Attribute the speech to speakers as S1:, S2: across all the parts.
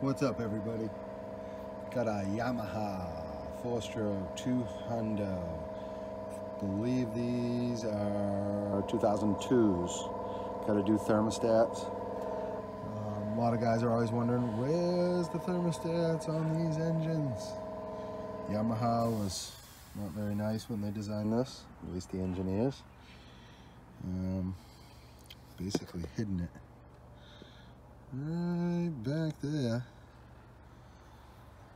S1: What's up everybody? Got a Yamaha 4-stroke 2 Hundo. believe these are 2002s. Got to do thermostats. Um, a lot of guys are always wondering where's the thermostats on these engines? Yamaha was not very nice when they designed this, at least the engineers. Um, basically hidden it right back there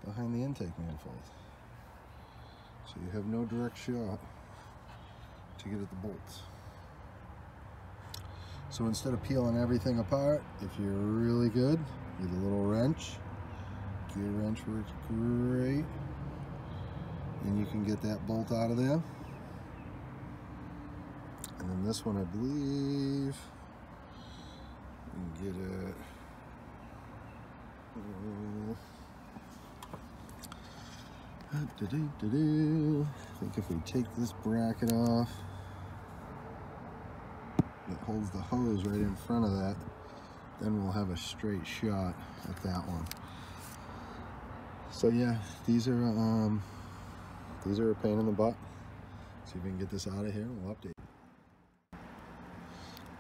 S1: behind the intake manifold. So you have no direct shot to get at the bolts. So instead of peeling everything apart, if you're really good with a little wrench, gear wrench works great, and you can get that bolt out of there. And then this one, I believe, you can get it I think if we take this bracket off that holds the hose right in front of that, then we'll have a straight shot at that one. So yeah, these are um, these are a pain in the butt. See if we can get this out of here and we'll update.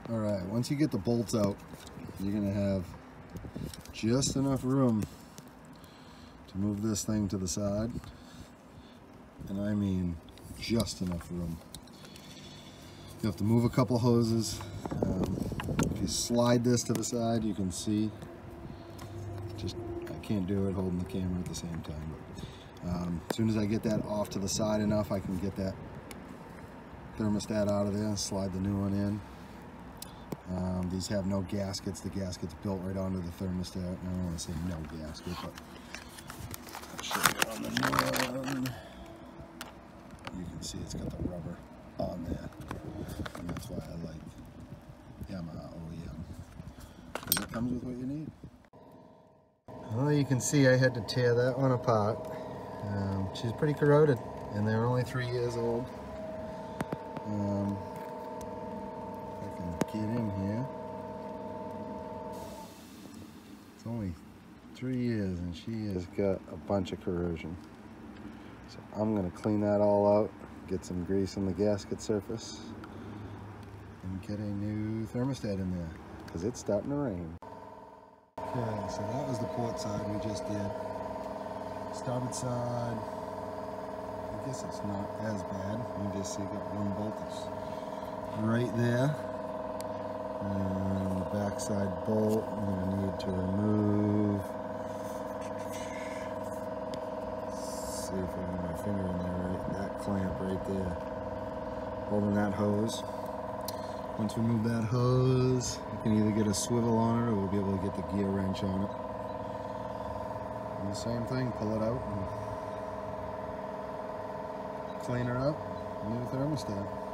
S1: All right, once you get the bolts out, you're gonna have just enough room to move this thing to the side. And I mean just enough room. You have to move a couple hoses. Um, if you slide this to the side, you can see. Just, I can't do it holding the camera at the same time. Um, as soon as I get that off to the side enough, I can get that thermostat out of there, slide the new one in. Um, these have no gaskets. The gasket's built right onto the thermostat. I don't want to say no gasket, but I'll show you on the new one. You can see it's got the rubber on there. And that's why I like Yamaha OEM. Because it comes with what you need. Well, you can see I had to tear that one apart. Um, she's pretty corroded, and they're only three years old. Um, get in here. It's only three years and she has got a bunch of corrosion. So I'm gonna clean that all out, get some grease on the gasket surface, and get a new thermostat in there, because it's starting to rain. Okay, so that was the port side we just did. Starboard side, I guess it's not as bad. You just see got one bolt that's right there backside bolt I'm going to need to remove. Let's see if I can get my finger in there, right? That clamp right there, holding that hose. Once we move that hose, we can either get a swivel on it or we'll be able to get the gear wrench on it. And the same thing, pull it out and clean it up, new thermostat.